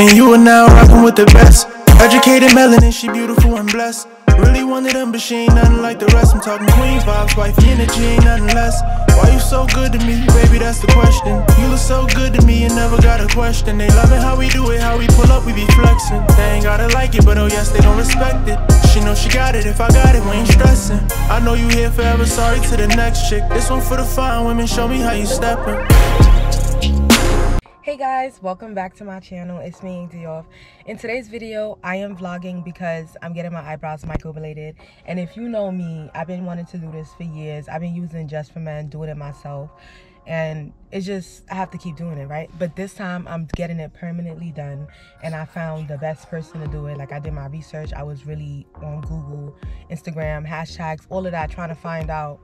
And you are now rocking with the best. Educated melanin, she beautiful and blessed. Really of them, but she ain't nothing like the rest. I'm talking queen vibes, wifey energy, ain't nothing less. Why you so good to me, baby? That's the question. You look so good to me, you never got a question. They love it how we do it, how we pull up, we be flexing. They ain't gotta like it, but oh yes, they don't respect it. She know she got it, if I got it, we ain't stressing. I know you here forever, sorry to the next chick. This one for the fine women, show me how you steppin'. Hey guys, welcome back to my channel. It's me, Diouf. In today's video, I am vlogging because I'm getting my eyebrows microbladed. And if you know me, I've been wanting to do this for years. I've been using Just for Men, doing it myself. And it's just, I have to keep doing it, right? But this time, I'm getting it permanently done. And I found the best person to do it. Like, I did my research. I was really on Google, Instagram, hashtags, all of that, trying to find out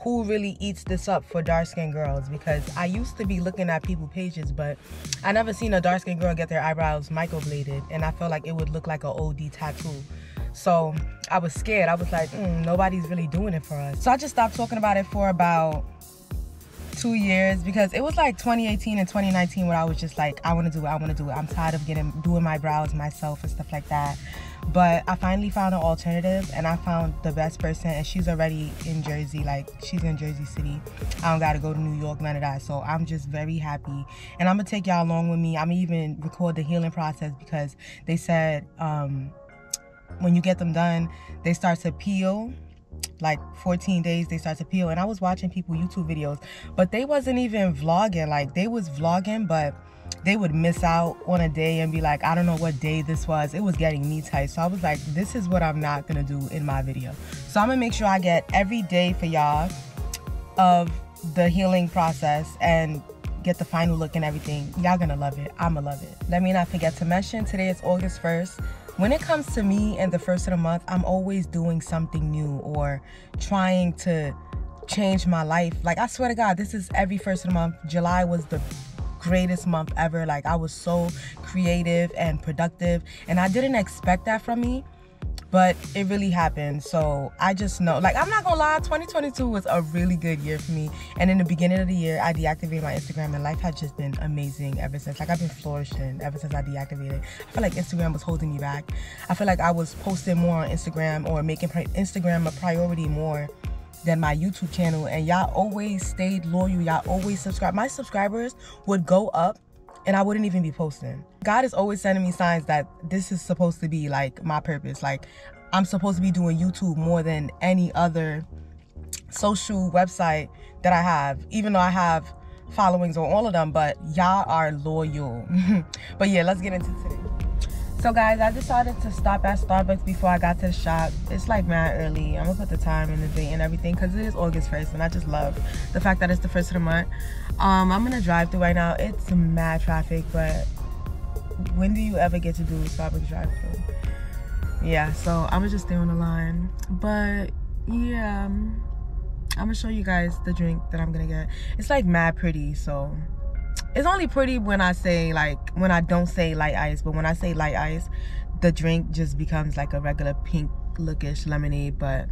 who really eats this up for dark skinned girls because I used to be looking at people pages, but I never seen a dark skinned girl get their eyebrows microbladed, and I felt like it would look like an OD tattoo. So I was scared. I was like, mm, nobody's really doing it for us. So I just stopped talking about it for about two years because it was like 2018 and 2019 where I was just like, I want to do it, I want to do it. I'm tired of getting doing my brows myself and stuff like that. But I finally found an alternative and I found the best person and she's already in Jersey, like she's in Jersey City. I don't gotta go to New York, none of that. So I'm just very happy. And I'm gonna take y'all along with me. I'm gonna even record the healing process because they said um, when you get them done, they start to peel like 14 days they start to peel and i was watching people youtube videos but they wasn't even vlogging like they was vlogging but they would miss out on a day and be like, I don't know what day this was. It was getting me tight. So I was like, this is what I'm not gonna do in my video. So I'm gonna make sure I get every day for y'all of the healing process and get the final look and everything. Y'all gonna love it. I'ma love it. Let me not forget to mention today is August 1st. When it comes to me and the first of the month, I'm always doing something new or trying to change my life. Like I swear to God, this is every first of the month. July was the greatest month ever. Like I was so creative and productive and I didn't expect that from me but it really happened. So i just know like i'm not gonna lie 2022 was a really good year for me. And in the beginning of the year i deactivated my instagram and life has just been amazing ever since. Like i've been flourishing ever since i deactivated. I feel like instagram was holding me back. I feel like i was posting more on instagram or making instagram a priority more than my YouTube channel. And y'all always stayed loyal. Y'all always subscribe. My subscribers would go up and I wouldn't even be posting. God is always sending me signs that this is supposed to be like my purpose. Like I'm supposed to be doing YouTube more than any other social website that I have, even though I have followings on all of them, but y'all are loyal. but yeah, let's get into today. So guys, I decided to stop at Starbucks before I got to the shop. It's like mad early. I'm gonna put the time and the date and everything because it is August 1st and I just love the fact that it's the first of the month. Um, I'm gonna drive through right now. It's mad traffic, but when do you ever get to do Starbucks drive through? Yeah, so I'm gonna just stay on the line. But yeah, I'm gonna show you guys the drink that I'm gonna get. It's like mad pretty, so it's only pretty when I say like when I don't say light ice, but when I say light ice, the drink just becomes like a regular pink lookish lemonade. But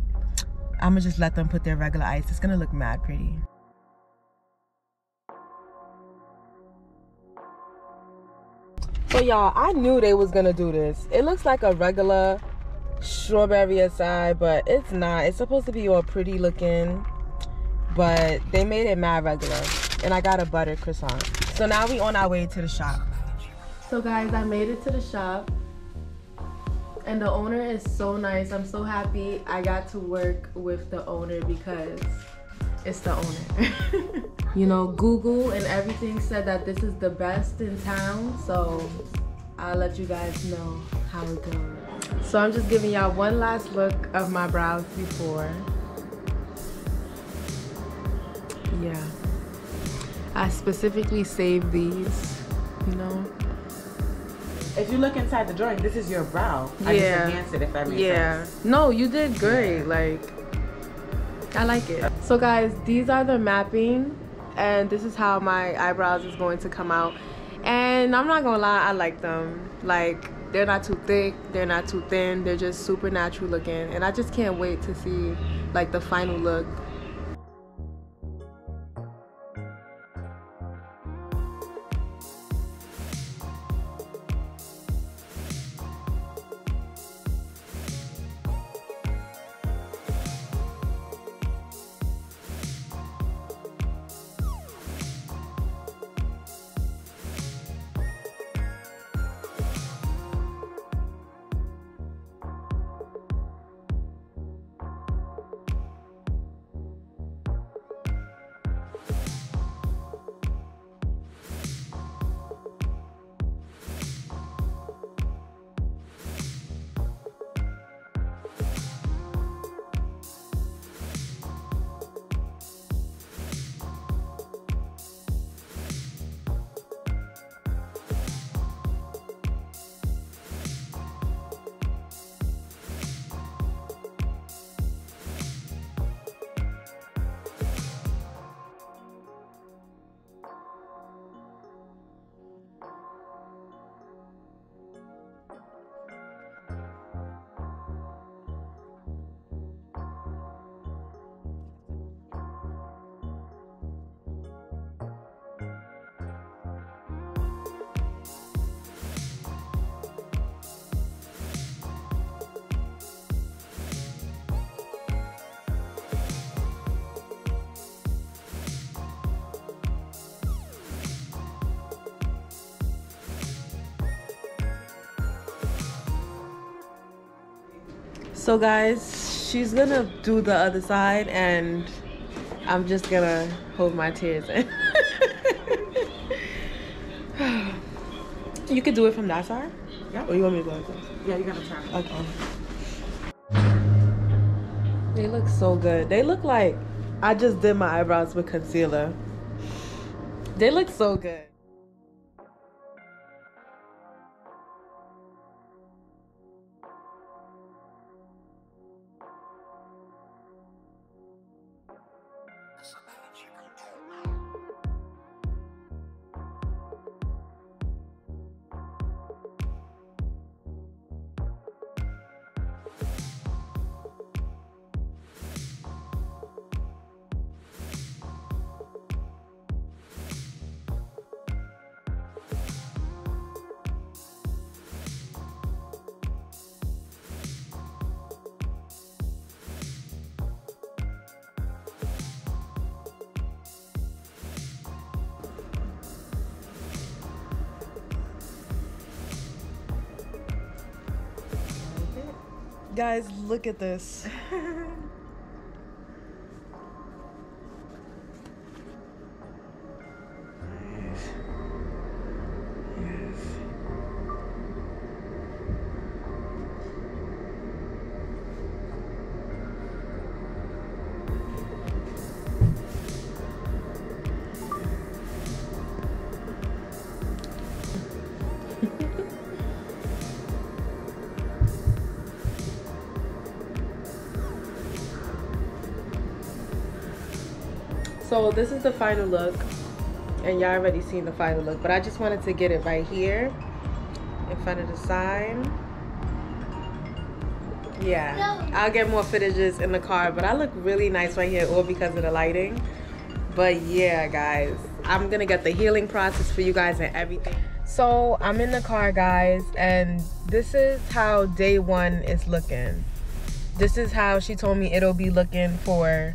I'm gonna just let them put their regular ice. It's gonna look mad pretty. So y'all, I knew they was gonna do this. It looks like a regular strawberry acai, but it's not. It's supposed to be all pretty looking, but they made it mad regular. And I got a butter croissant. So now we on our way to the shop. So guys, I made it to the shop. And the owner is so nice. I'm so happy I got to work with the owner because it's the owner. you know, Google and everything said that this is the best in town. So I'll let you guys know how it goes. So I'm just giving y'all one last look of my brows before. Yeah. I specifically saved these, you know. If you look inside the drawing, this is your brow. I yeah. just enhanced it if that makes yeah. sense. No, you did great. Like, I like it. So guys, these are the mapping and this is how my eyebrows is going to come out. And I'm not gonna lie, I like them. Like, they're not too thick, they're not too thin, they're just super natural looking. And I just can't wait to see like the final look. So guys, she's gonna do the other side and I'm just gonna hold my tears in. you could do it from that side? Yeah. Or you want me to go like this? Yeah, you're gonna try. Okay. They look so good. They look like I just did my eyebrows with concealer. They look so good. Guys, look at this. So this is the final look. And y'all already seen the final look. But I just wanted to get it right here. In front of the sign. Yeah. I'll get more footages in the car. But I look really nice right here. All because of the lighting. But yeah, guys. I'm going to get the healing process for you guys and everything. So I'm in the car, guys. And this is how day one is looking. This is how she told me it'll be looking for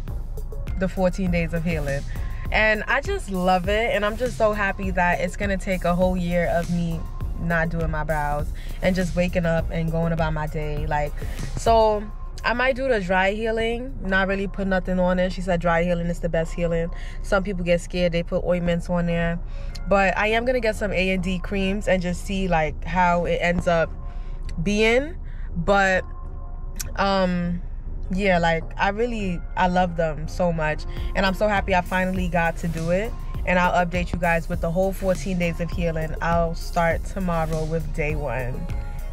the 14 days of healing. And I just love it. And I'm just so happy that it's going to take a whole year of me not doing my brows and just waking up and going about my day. Like, so I might do the dry healing, not really put nothing on it. She said dry healing is the best healing. Some people get scared, they put ointments on there. But I am going to get some A&D creams and just see like how it ends up being. But um yeah like i really i love them so much. And i'm so happy i finally got to do it. And i'll update you guys with the whole 14 days of healing. I'll start tomorrow with day one.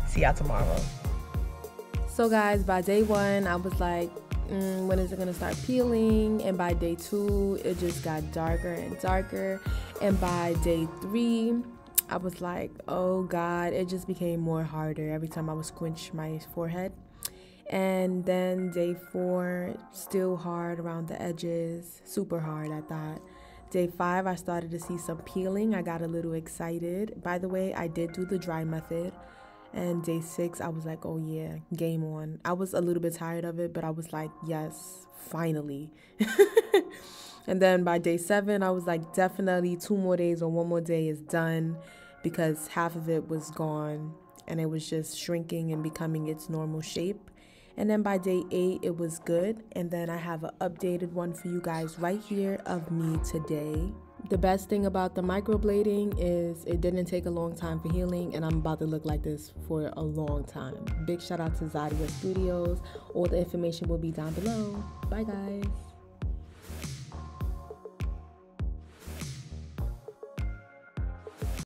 See y'all tomorrow. So guys by day one i was like mm, when is it gonna start peeling? And by day two it just got darker and darker. And by day three i was like oh god it just became more harder every time i would squinch my forehead and then day four, still hard around the edges, super hard I thought. Day five, I started to see some peeling. I got a little excited. By the way, I did do the dry method. And day six, I was like, oh yeah, game on. I was a little bit tired of it, but I was like, yes, finally. and then by day seven, I was like, definitely two more days or one more day is done because half of it was gone and it was just shrinking and becoming its normal shape. And then by day eight, it was good. And then I have an updated one for you guys right here of me today. The best thing about the microblading is it didn't take a long time for healing, and I'm about to look like this for a long time. Big shout out to Zadia Studios. All the information will be down below. Bye, guys.